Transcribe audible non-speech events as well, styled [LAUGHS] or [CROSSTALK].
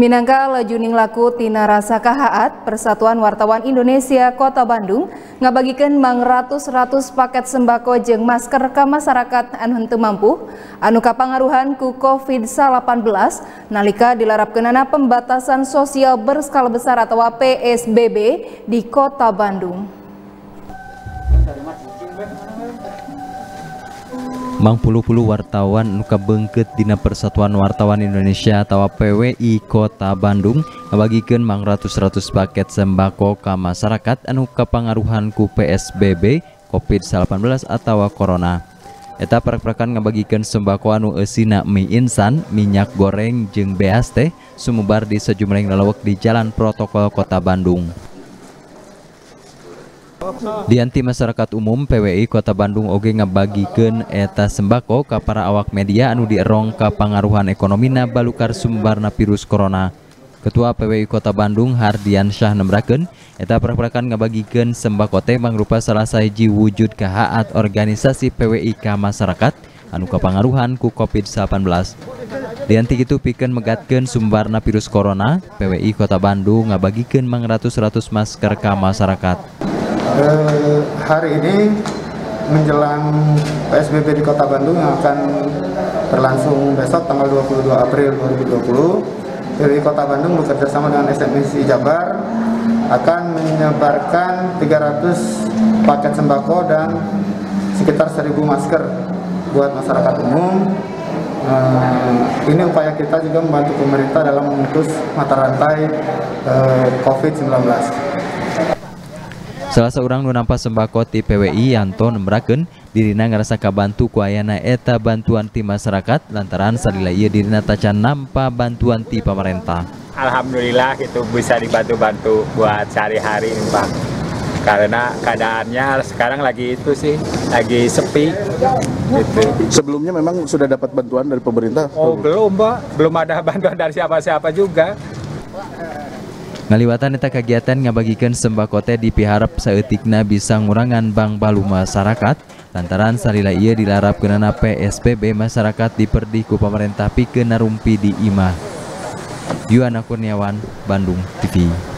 Minangka lajuning laku tina rasa kahaat Persatuan Wartawan Indonesia Kota Bandung ngabagikan mang ratus-ratus paket sembako jeng masker ke masyarakat anu mampu anu kapangaruhan ku COVID-19 nalika dilarapkeunana pembatasan sosial berskala besar atau PSBB di Kota Bandung. Mang puluh-puluh wartawan nuka bengket Dina Persatuan Wartawan Indonesia atau PWI Kota Bandung ngabagikan mang ratus-ratus paket sembako ke masyarakat anu kapangaruhan ku PSBB COVID-19 atau Corona. Eta perak-perakan ngabagikan sembako anu esina mie insan, minyak goreng, jeng beas teh sumubar di sejumlah lalawak di Jalan Protokol Kota Bandung. Dianti masyarakat umum PWI Kota Bandung oge ngabagikan eta sembako ke para awak media anu dierong ke pangaruhan ekonomina balukar sumbarna virus corona. Ketua PWI Kota Bandung Hardian Syah nembraken eta perakan ngabagikan sembako teh mangrupa salah sahiji wujud kehaat organisasi PWI ke masyarakat anu kapangaruhan ku COVID-19. Dianti itu pikeun megatkeun sumbarna virus corona, PWI Kota Bandung ngabagikan mang ratus-ratus masker ke masyarakat eh, hari ini menjelang PSBB di Kota Bandung yang akan berlangsung besok tanggal 22 April 2020 dari Kota Bandung bekerja sama dengan SMSI Jabar akan menyebarkan 300 paket sembako dan sekitar 1000 masker buat masyarakat umum Uh, ini upaya kita juga membantu pemerintah dalam memutus mata rantai uh, COVID-19. Salah seorang nu nampak sembako ti PWI Yanto nembrakeun dirina ngerasa kabantu ku ayana eta bantuan ti masyarakat lantaran salila ieu dirina tacan nampa bantuan ti pemerintah. Alhamdulillah itu bisa dibantu-bantu buat sehari-hari Pak. Karena keadaannya sekarang lagi itu sih lagi sepi gitu. Sebelumnya memang sudah dapat bantuan dari pemerintah? Oh, belum, Pak. Belum ada [LAUGHS] bantuan dari siapa-siapa juga. Ngaliwatan eta kegiatan ngabagikan teh dipiharap saeutikna bisa ngurangan bang balu masyarakat lantaran salila ieu dilarapkeunana PSBB masyarakat diperdi ku pemerintah pikeun narumpi di imah. Yuana Kurniawan, Bandung TV.